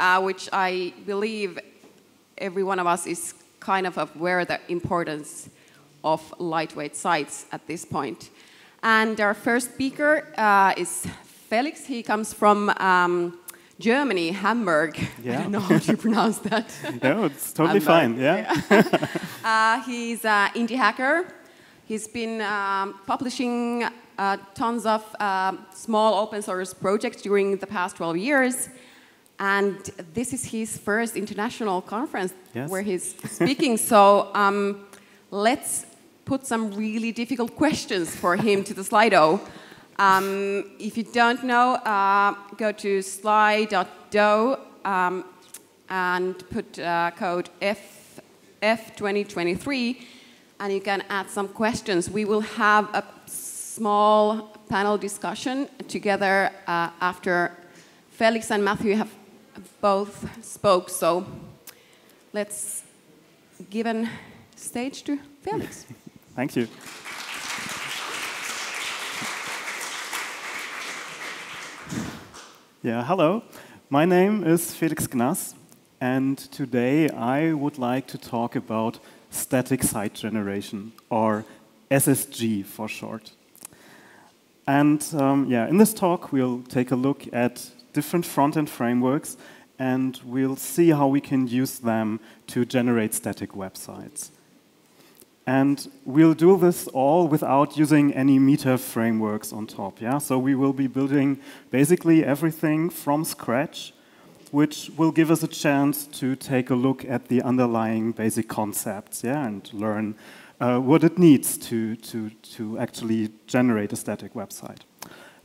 uh, which I believe every one of us is kind of aware of the importance of lightweight sites at this point. And our first speaker uh, is Felix. He comes from um, Germany, Hamburg. Yeah. I don't know how to pronounce that. no, it's totally Hamburg, fine. Yeah. Uh, he's an indie hacker. He's been um, publishing uh, tons of uh, small open source projects during the past 12 years. And this is his first international conference Yes. where he's speaking. so um, let's put some really difficult questions for him to the Slido. Um, if you don't know, uh, go to sli.do um, and put uh, code F, F2023 and you can add some questions. We will have a small panel discussion together uh, after Felix and Matthew have both spoke. So let's give a stage to Felix. Thank you. Yeah, hello. My name is Felix Gnass, and today I would like to talk about static site generation, or SSG for short. And um, yeah, in this talk, we'll take a look at different front-end frameworks, and we'll see how we can use them to generate static websites. And we'll do this all without using any meta frameworks on top. Yeah? So we will be building basically everything from scratch, which will give us a chance to take a look at the underlying basic concepts yeah? and learn uh, what it needs to, to, to actually generate a static website.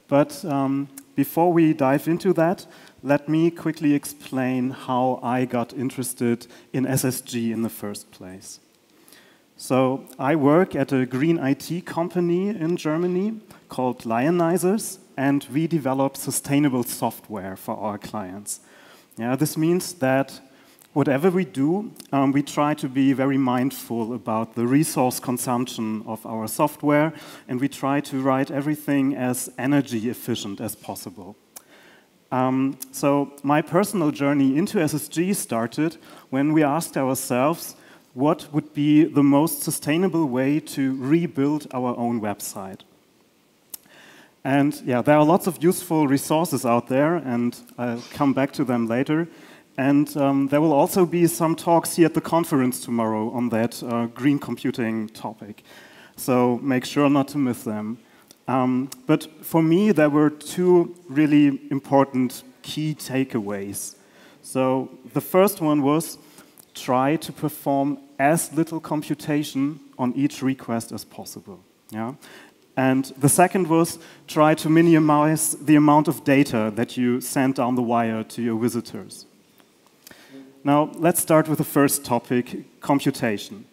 But um, before we dive into that, let me quickly explain how I got interested in SSG in the first place. So I work at a green IT company in Germany called Lionizers, and we develop sustainable software for our clients. Yeah, this means that whatever we do, um, we try to be very mindful about the resource consumption of our software, and we try to write everything as energy efficient as possible. Um, so my personal journey into SSG started when we asked ourselves, what would be the most sustainable way to rebuild our own website? And yeah, there are lots of useful resources out there, and I'll come back to them later. And um, there will also be some talks here at the conference tomorrow on that uh, green computing topic. So make sure not to miss them. Um, but for me, there were two really important key takeaways. So the first one was try to perform as little computation on each request as possible. Yeah? And the second was try to minimize the amount of data that you send down the wire to your visitors. Now, let's start with the first topic computation.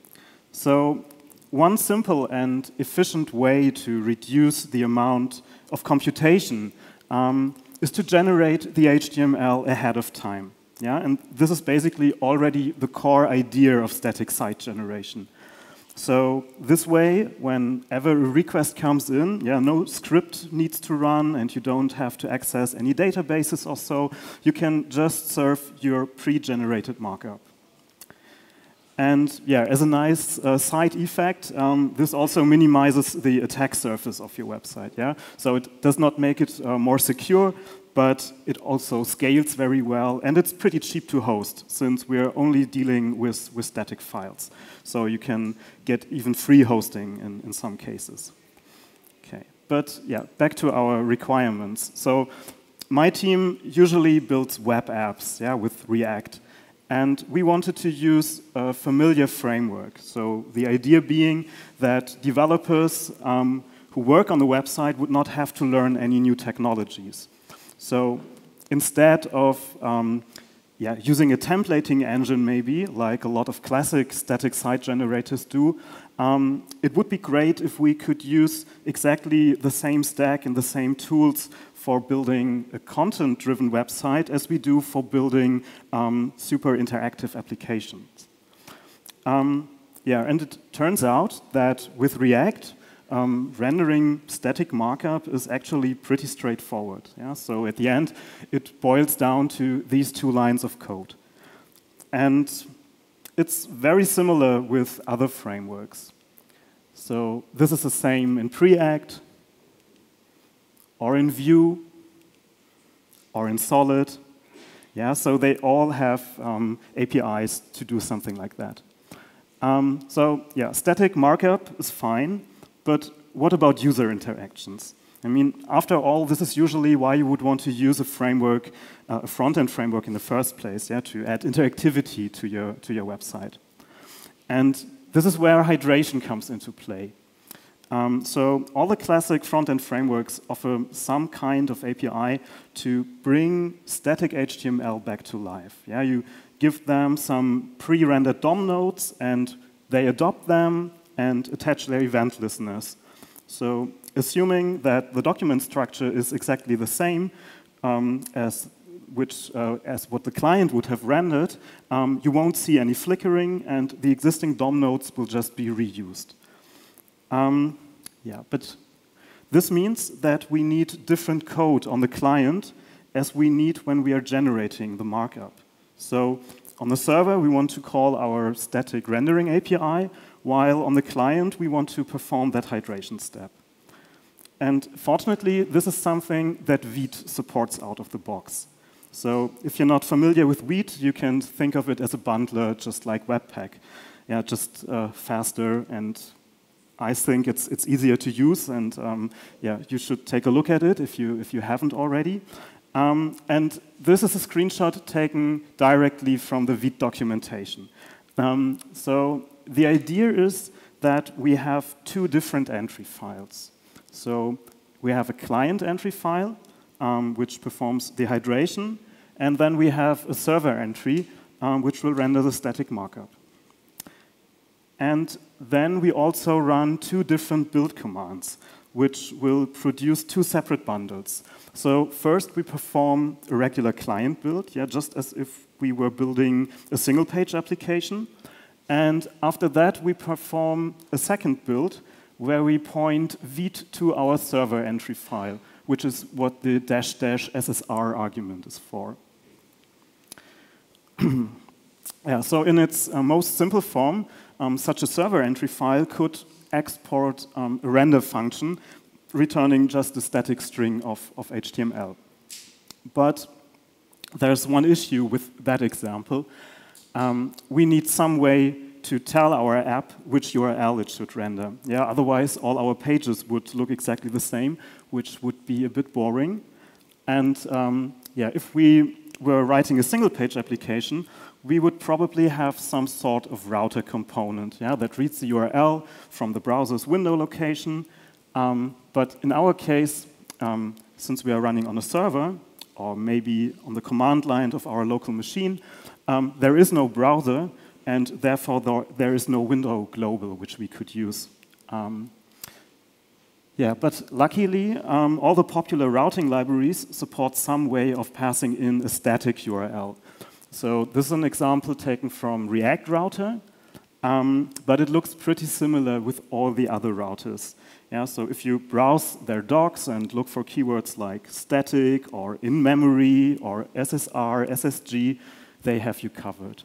So, one simple and efficient way to reduce the amount of computation um, is to generate the HTML ahead of time. Yeah? And this is basically already the core idea of static site generation. So this way, whenever a request comes in, yeah, no script needs to run and you don't have to access any databases or so. You can just serve your pre-generated markup. And yeah, as a nice uh, side effect, um, this also minimizes the attack surface of your website. Yeah, so it does not make it uh, more secure, but it also scales very well, and it's pretty cheap to host since we're only dealing with, with static files. So you can get even free hosting in, in some cases. Okay, but yeah, back to our requirements. So my team usually builds web apps yeah, with React. And we wanted to use a familiar framework. So the idea being that developers um, who work on the website would not have to learn any new technologies. So instead of um, yeah, using a templating engine, maybe, like a lot of classic static site generators do, um, it would be great if we could use exactly the same stack and the same tools for building a content-driven website as we do for building um, super interactive applications. Um, yeah, and it turns out that with React, um, rendering static markup is actually pretty straightforward. Yeah? So at the end, it boils down to these two lines of code. And it's very similar with other frameworks. So this is the same in Preact, or in Vue, or in Solid. Yeah, so they all have um, APIs to do something like that. Um, so yeah, static markup is fine, but what about user interactions? I mean, after all, this is usually why you would want to use a framework, uh, a front-end framework in the first place, yeah, to add interactivity to your, to your website. And this is where hydration comes into play. Um, so all the classic front-end frameworks offer some kind of API to bring static HTML back to life. Yeah, you give them some pre-rendered DOM nodes, and they adopt them and attach their event listeners. So assuming that the document structure is exactly the same um, as, which, uh, as what the client would have rendered, um, you won't see any flickering, and the existing DOM nodes will just be reused. Um, yeah, but this means that we need different code on the client as we need when we are generating the markup. So on the server, we want to call our static rendering API, while on the client, we want to perform that hydration step. And fortunately, this is something that Vite supports out of the box. So if you're not familiar with Vite, you can think of it as a bundler, just like Webpack. Yeah, just uh, faster, and I think it's, it's easier to use, and um, yeah, you should take a look at it if you, if you haven't already. Um, and this is a screenshot taken directly from the Vite documentation. Um, so the idea is that we have two different entry files. So we have a client entry file, um, which performs dehydration, and then we have a server entry, um, which will render the static markup. And then we also run two different build commands, which will produce two separate bundles. So first we perform a regular client build, yeah, just as if we were building a single page application. And after that, we perform a second build where we point Vite to our server entry file, which is what the dash dash SSR argument is for. yeah, so in its uh, most simple form, um, such a server entry file could export um, a render function returning just a static string of, of HTML. But there's one issue with that example, um, we need some way to tell our app which URL it should render. Yeah, otherwise all our pages would look exactly the same, which would be a bit boring. And um, yeah, if we were writing a single page application, we would probably have some sort of router component yeah, that reads the URL from the browser's window location. Um, but in our case, um, since we are running on a server, or maybe on the command line of our local machine, um, there is no browser, and therefore there is no window global which we could use. Um, yeah, but luckily, um, all the popular routing libraries support some way of passing in a static URL. So this is an example taken from React Router, um, but it looks pretty similar with all the other routers. Yeah, so if you browse their docs and look for keywords like static or in-memory or SSR, SSG, they have you covered.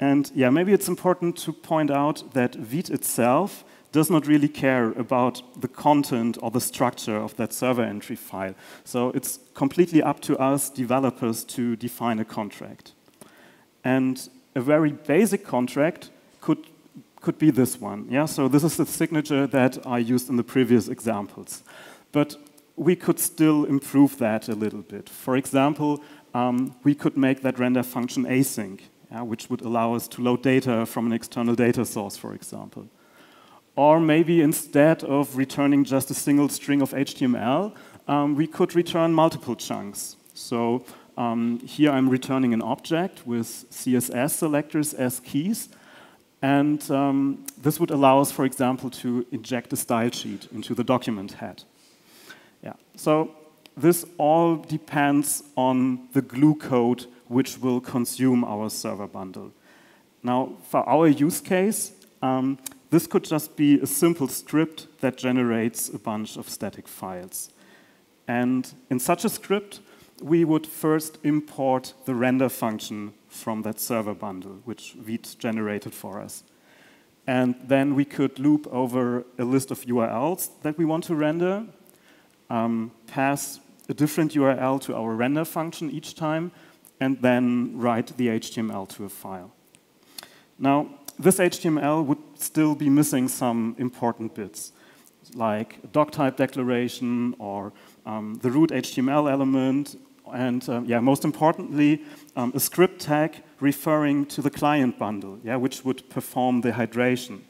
And yeah, maybe it's important to point out that Vite itself does not really care about the content or the structure of that server entry file. So it's completely up to us developers to define a contract. And a very basic contract could, could be this one. Yeah? So this is the signature that I used in the previous examples. But we could still improve that a little bit. For example, um, we could make that render function async, yeah, which would allow us to load data from an external data source, for example. Or maybe instead of returning just a single string of HTML, um, we could return multiple chunks. So um, here I'm returning an object with CSS selectors as keys. And um, this would allow us, for example, to inject a style sheet into the document head. Yeah. So this all depends on the glue code which will consume our server bundle. Now, for our use case, um, this could just be a simple script that generates a bunch of static files. And in such a script, we would first import the render function from that server bundle, which Vite generated for us. And then we could loop over a list of URLs that we want to render, um, pass a different URL to our render function each time, and then write the HTML to a file. Now, this HTML would still be missing some important bits, like a doc type declaration or um, the root HTML element, and uh, yeah, most importantly, um, a script tag referring to the client bundle, yeah, which would perform the hydration.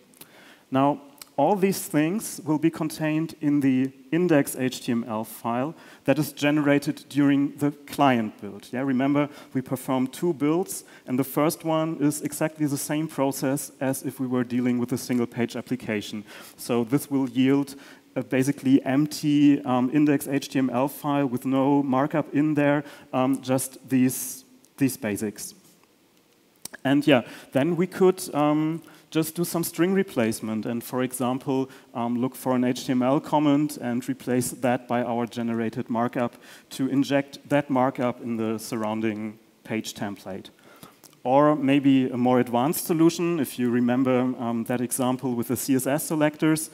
Now, all these things will be contained in the index.html file that is generated during the client build. Yeah, remember, we perform two builds, and the first one is exactly the same process as if we were dealing with a single-page application. So this will yield a basically empty um, index.html file with no markup in there, um, just these, these basics. And yeah, then we could um, just do some string replacement and, for example, um, look for an HTML comment and replace that by our generated markup to inject that markup in the surrounding page template. Or maybe a more advanced solution, if you remember um, that example with the CSS selectors,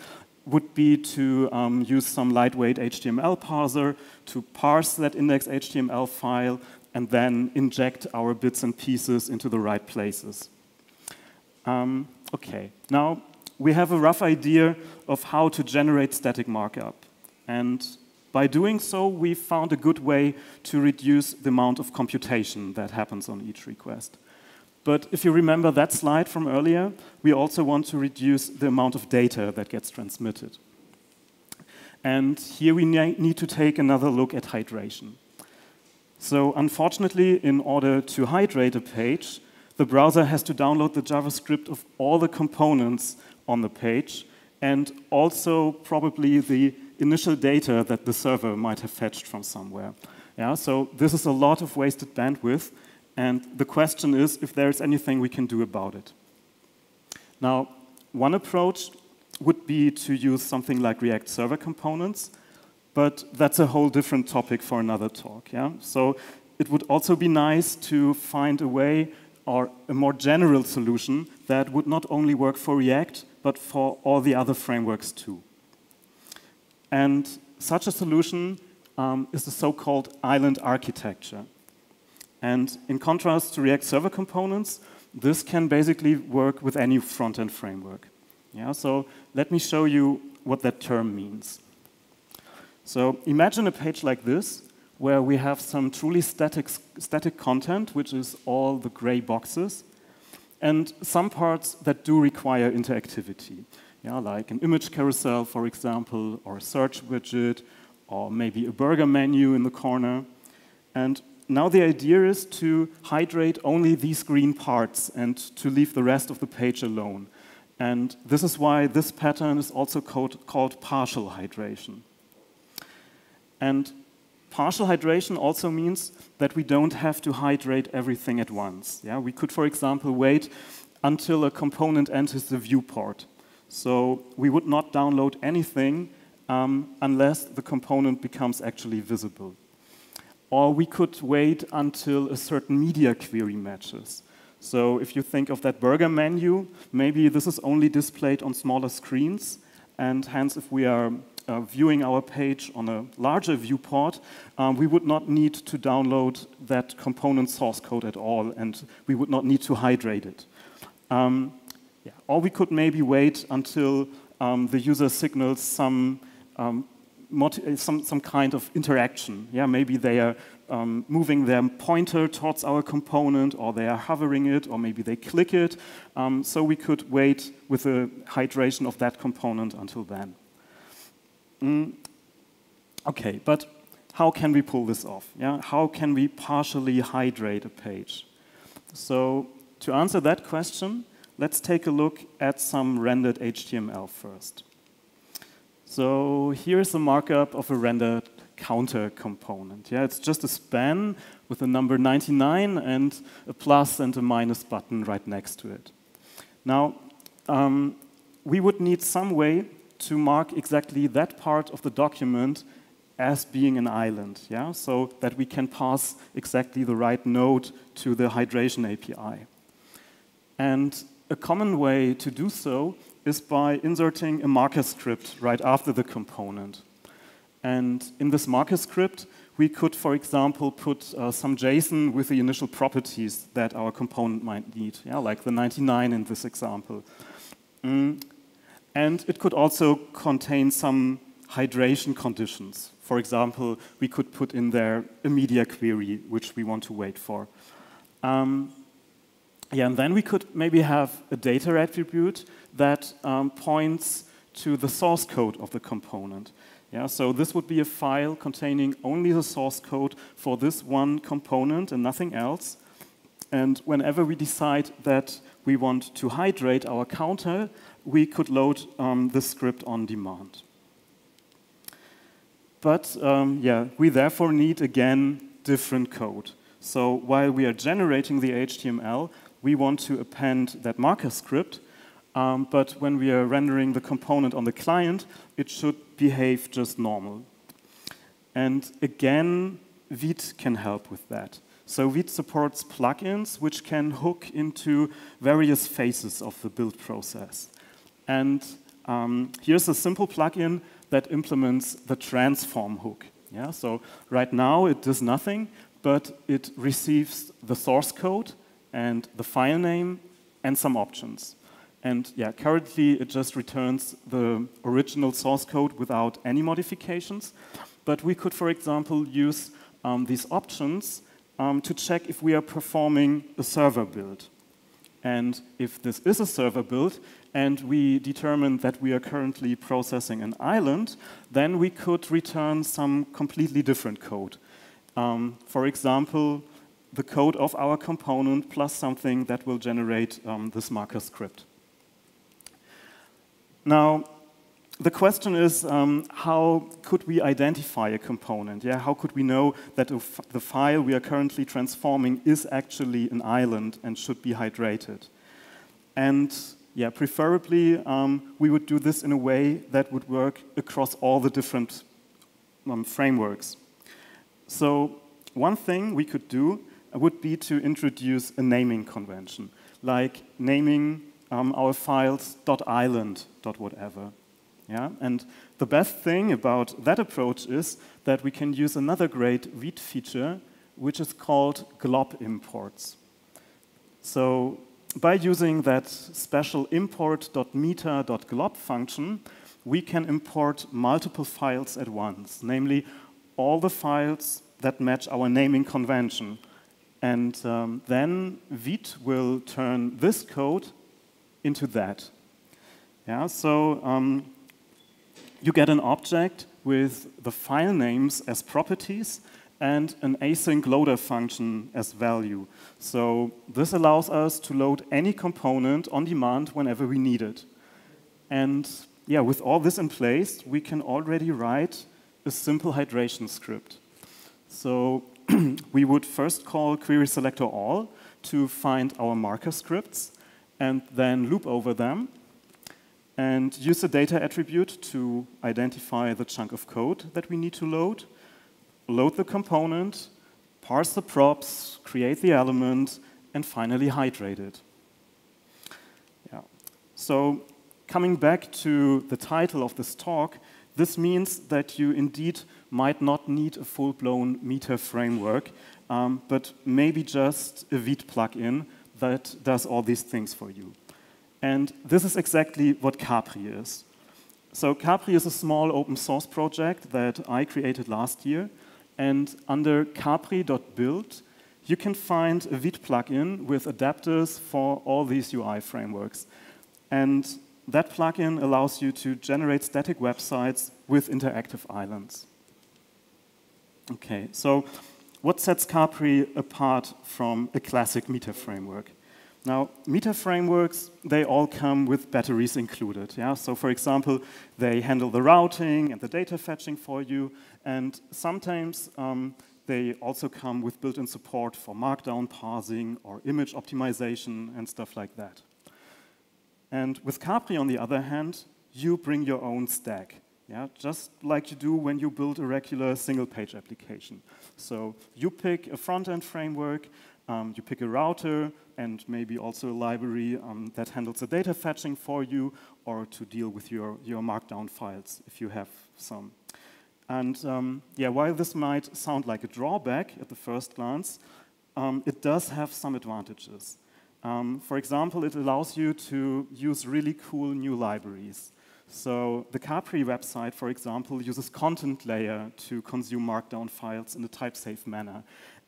would be to um, use some lightweight HTML parser to parse that index HTML file and then inject our bits and pieces into the right places. Um, okay, now we have a rough idea of how to generate static markup. And by doing so, we found a good way to reduce the amount of computation that happens on each request. But if you remember that slide from earlier, we also want to reduce the amount of data that gets transmitted. And here we need to take another look at hydration. So unfortunately, in order to hydrate a page, the browser has to download the JavaScript of all the components on the page and also probably the initial data that the server might have fetched from somewhere. Yeah, so this is a lot of wasted bandwidth, and the question is if there is anything we can do about it. Now, one approach would be to use something like React Server Components, but that's a whole different topic for another talk. Yeah? So it would also be nice to find a way or a more general solution that would not only work for React, but for all the other frameworks too. And such a solution um, is the so-called island architecture. And in contrast to React Server Components, this can basically work with any front-end framework. Yeah, so let me show you what that term means. So imagine a page like this, where we have some truly static, static content, which is all the gray boxes, and some parts that do require interactivity. Yeah, like an image carousel, for example, or a search widget, or maybe a burger menu in the corner. And now the idea is to hydrate only these green parts and to leave the rest of the page alone. And this is why this pattern is also called, called partial hydration. And partial hydration also means that we don't have to hydrate everything at once. Yeah? We could, for example, wait until a component enters the viewport. So we would not download anything um, unless the component becomes actually visible. Or we could wait until a certain media query matches. So if you think of that burger menu, maybe this is only displayed on smaller screens, and hence if we are uh, viewing our page on a larger viewport, um, we would not need to download that component source code at all, and we would not need to hydrate it. Um, yeah. Or we could maybe wait until um, the user signals some um, uh, some, some kind of interaction. Yeah, maybe they are um, moving their pointer towards our component, or they are hovering it, or maybe they click it. Um, so we could wait with the hydration of that component until then. Mm. Okay, but how can we pull this off? Yeah, how can we partially hydrate a page? So to answer that question, let's take a look at some rendered HTML first. So here's a markup of a rendered counter component. Yeah, it's just a span with the number 99 and a plus and a minus button right next to it. Now, um, we would need some way to mark exactly that part of the document as being an island, yeah? So that we can pass exactly the right node to the hydration API. And a common way to do so is by inserting a marker script right after the component. And in this marker script, we could, for example, put uh, some JSON with the initial properties that our component might need, yeah, like the 99 in this example. Mm. And it could also contain some hydration conditions. For example, we could put in there a media query, which we want to wait for. Um, yeah, and then we could maybe have a data attribute that um, points to the source code of the component. Yeah, so this would be a file containing only the source code for this one component and nothing else. And whenever we decide that we want to hydrate our counter, we could load um, the script on demand. But um, yeah, we therefore need again different code. So while we are generating the HTML, we want to append that marker script, um, but when we are rendering the component on the client, it should behave just normal. And again, Vite can help with that. So Vite supports plugins which can hook into various phases of the build process. And um, here's a simple plugin that implements the transform hook. Yeah, so right now it does nothing, but it receives the source code and the file name and some options. And yeah, currently it just returns the original source code without any modifications. But we could, for example, use um, these options um, to check if we are performing a server build. And if this is a server build, and we determine that we are currently processing an island, then we could return some completely different code. Um, for example, the code of our component plus something that will generate um, this marker script. Now, the question is, um, how could we identify a component? Yeah, how could we know that the file we are currently transforming is actually an island and should be hydrated? And yeah, preferably um, we would do this in a way that would work across all the different um, frameworks. So one thing we could do would be to introduce a naming convention, like naming um, our files .island, .whatever. Yeah? And the best thing about that approach is that we can use another great Vite feature, which is called glob imports. So by using that special import.meta.glob function, we can import multiple files at once, namely all the files that match our naming convention. And um, then Vite will turn this code into that. Yeah, so um, you get an object with the file names as properties and an async loader function as value. So this allows us to load any component on demand whenever we need it. And yeah, with all this in place, we can already write a simple hydration script. So we would first call query selector all to find our marker scripts and then loop over them and use the data attribute to identify the chunk of code that we need to load, load the component, parse the props, create the element, and finally hydrate it. Yeah. So coming back to the title of this talk, this means that you indeed might not need a full-blown meta framework, um, but maybe just a Vite plugin that does all these things for you. And this is exactly what Capri is. So Capri is a small open source project that I created last year. And under capri.build, you can find a Vite plugin with adapters for all these UI frameworks. And that plugin allows you to generate static websites with interactive islands. Okay, so what sets Capri apart from a classic meta framework? Now, meta frameworks, they all come with batteries included. Yeah? So for example, they handle the routing and the data fetching for you, and sometimes um, they also come with built-in support for markdown parsing or image optimization and stuff like that. And with Capri, on the other hand, you bring your own stack. Yeah, just like you do when you build a regular single page application. So you pick a front end framework, um, you pick a router, and maybe also a library um, that handles the data fetching for you or to deal with your, your markdown files if you have some. And um, yeah, while this might sound like a drawback at the first glance, um, it does have some advantages. Um, for example, it allows you to use really cool new libraries. So the Capri website, for example, uses Contentlayer to consume markdown files in a type-safe manner.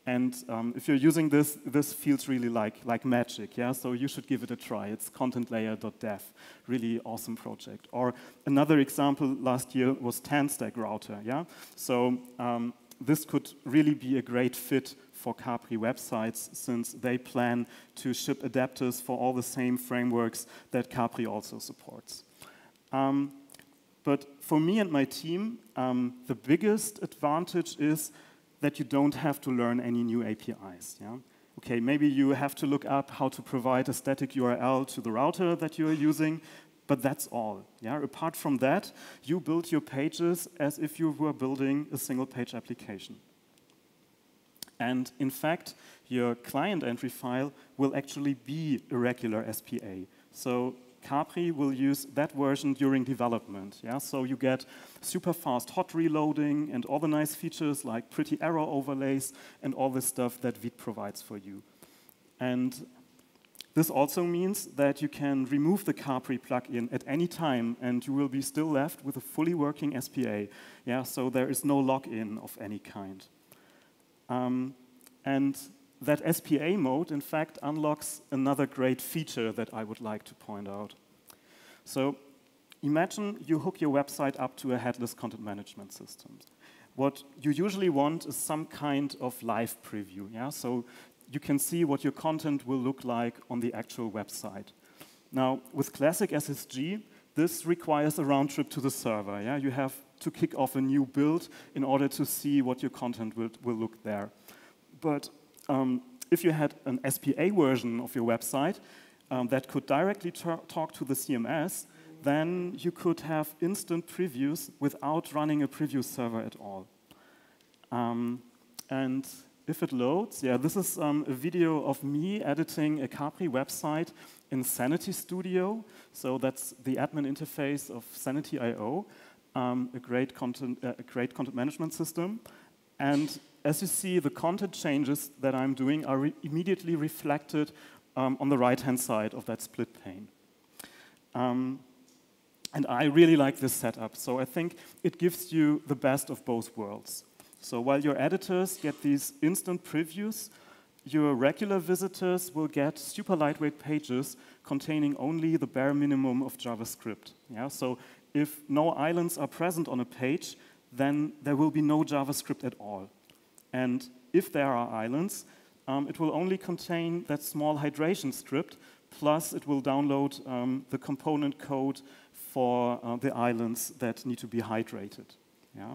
And um, if you're using this, this feels really like, like magic, yeah? So you should give it a try. It's contentlayer.dev, really awesome project. Or another example last year was TanStack router, yeah? So um, this could really be a great fit for Capri websites since they plan to ship adapters for all the same frameworks that Capri also supports. Um, but for me and my team, um, the biggest advantage is that you don't have to learn any new APIs. Yeah? Okay, maybe you have to look up how to provide a static URL to the router that you are using, but that's all. Yeah? Apart from that, you build your pages as if you were building a single page application. And in fact, your client entry file will actually be a regular SPA. So Capri will use that version during development. Yeah? So you get super fast hot reloading and all the nice features like pretty arrow overlays and all the stuff that Vite provides for you. And this also means that you can remove the Capri plugin at any time and you will be still left with a fully working SPA. Yeah? So there is no login of any kind. Um, and that SPA mode, in fact, unlocks another great feature that I would like to point out. So imagine you hook your website up to a headless content management system. What you usually want is some kind of live preview. Yeah? So you can see what your content will look like on the actual website. Now, with classic SSG, this requires a round trip to the server. Yeah? You have to kick off a new build in order to see what your content will, will look there. But um, if you had an SPA version of your website um, that could directly talk to the CMS, then you could have instant previews without running a preview server at all. Um, and if it loads, yeah, this is um, a video of me editing a Capri website in Sanity Studio. So that's the admin interface of Sanity.io, um, a, great content, uh, a great content management system. And as you see, the content changes that I'm doing are re immediately reflected um, on the right-hand side of that split pane. Um, and I really like this setup. So I think it gives you the best of both worlds. So while your editors get these instant previews, your regular visitors will get super lightweight pages containing only the bare minimum of JavaScript. Yeah? So if no islands are present on a page, then there will be no JavaScript at all. And if there are islands, um, it will only contain that small hydration script, plus it will download um, the component code for uh, the islands that need to be hydrated. Yeah?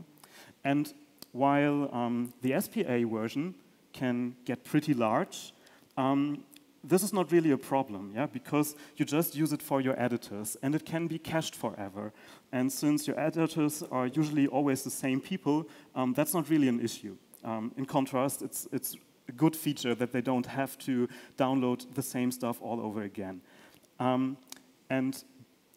And while um, the SPA version can get pretty large, um, this is not really a problem, yeah, because you just use it for your editors, and it can be cached forever. And since your editors are usually always the same people, um, that's not really an issue. Um, in contrast, it's, it's a good feature that they don't have to download the same stuff all over again. Um, and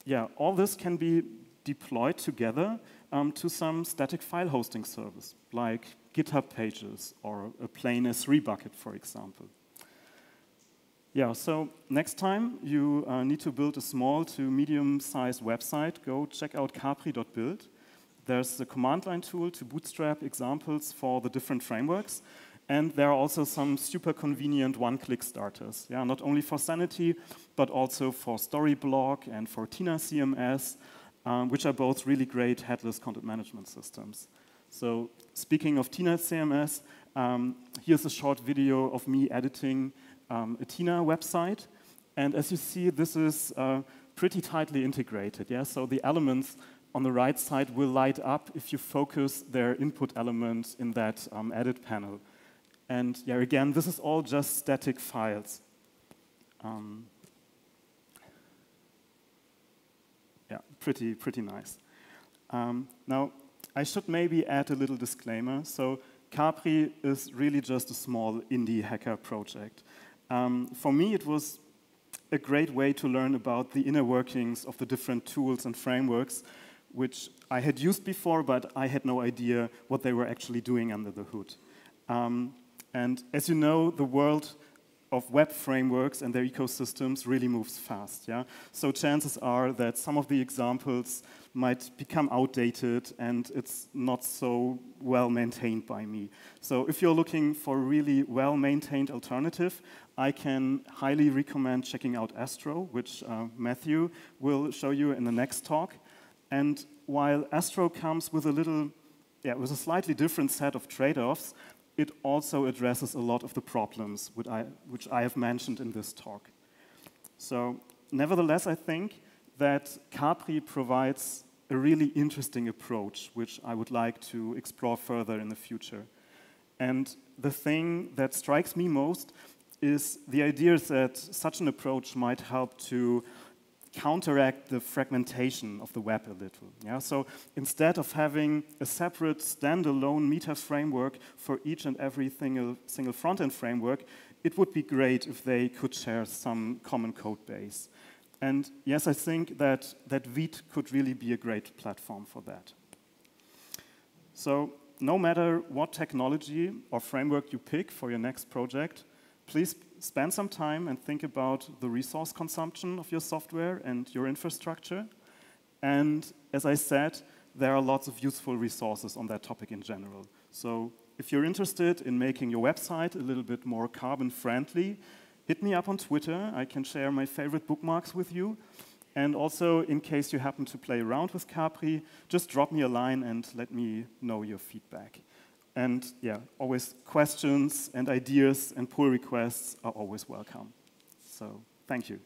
yeah, all this can be deployed together um, to some static file hosting service, like GitHub Pages or a plain S3 bucket, for example. Yeah, so next time you uh, need to build a small to medium-sized website, go check out capri.build. There's a command line tool to bootstrap examples for the different frameworks. And there are also some super convenient one-click starters. Yeah, not only for Sanity, but also for Storyblok and for Tina CMS, um, which are both really great headless content management systems. So speaking of Tina CMS, um, here's a short video of me editing um, a Tina website. And as you see, this is uh, pretty tightly integrated. Yeah? So the elements on the right side will light up if you focus their input elements in that um, edit panel. And yeah, again, this is all just static files. Um, yeah, pretty, pretty nice. Um, now, I should maybe add a little disclaimer. So Capri is really just a small indie hacker project. Um, for me, it was a great way to learn about the inner workings of the different tools and frameworks which I had used before, but I had no idea what they were actually doing under the hood. Um, and as you know, the world of web frameworks and their ecosystems really moves fast. Yeah? So chances are that some of the examples might become outdated and it's not so well maintained by me. So if you're looking for a really well maintained alternative, I can highly recommend checking out Astro, which uh, Matthew will show you in the next talk. And while Astro comes with a little, yeah, with a slightly different set of trade-offs, it also addresses a lot of the problems which I, which I have mentioned in this talk. So, nevertheless, I think that Capri provides a really interesting approach, which I would like to explore further in the future. And the thing that strikes me most is the idea that such an approach might help to counteract the fragmentation of the web a little. Yeah? So instead of having a separate standalone meta framework for each and every single, single front-end framework, it would be great if they could share some common code base. And yes, I think that, that Vite could really be a great platform for that. So no matter what technology or framework you pick for your next project, please spend some time and think about the resource consumption of your software and your infrastructure. And as I said, there are lots of useful resources on that topic in general. So if you're interested in making your website a little bit more carbon friendly, hit me up on Twitter. I can share my favorite bookmarks with you. And also, in case you happen to play around with Capri, just drop me a line and let me know your feedback. And yeah, always questions and ideas and pull requests are always welcome. So thank you.